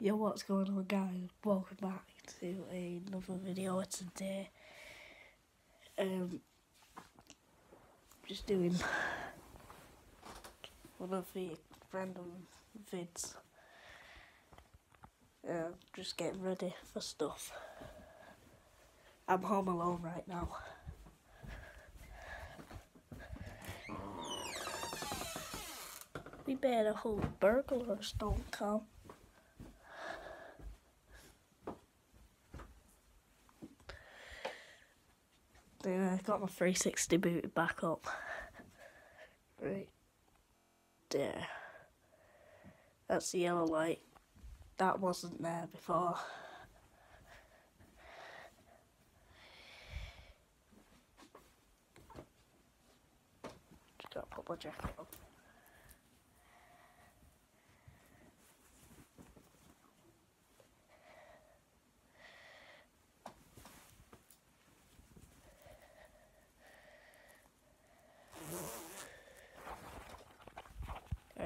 Yo, what's going on guys? Welcome back to another video today. Um, just doing one of the random vids. Uh, just getting ready for stuff. I'm home alone right now. We better hope burglars don't come. Yeah, I got my 360 booted back up. Right there. That's the yellow light. That wasn't there before. Just gotta put my jacket on.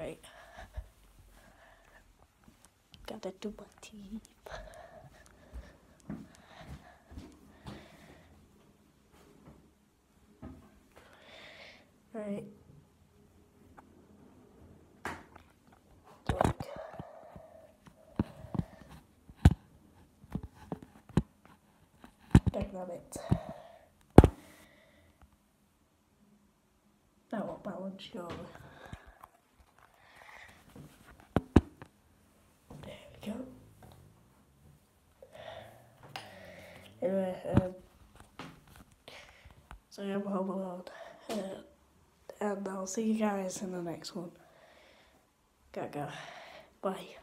Alright. Gotta do my teeth. Right. Look. Dag nabbit. That won't balance surely. There we go. Anyway, um, so I'm home alone. Uh, and I'll see you guys in the next one. Gotta go. Bye.